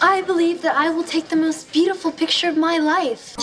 I believe that I will take the most beautiful picture of my life.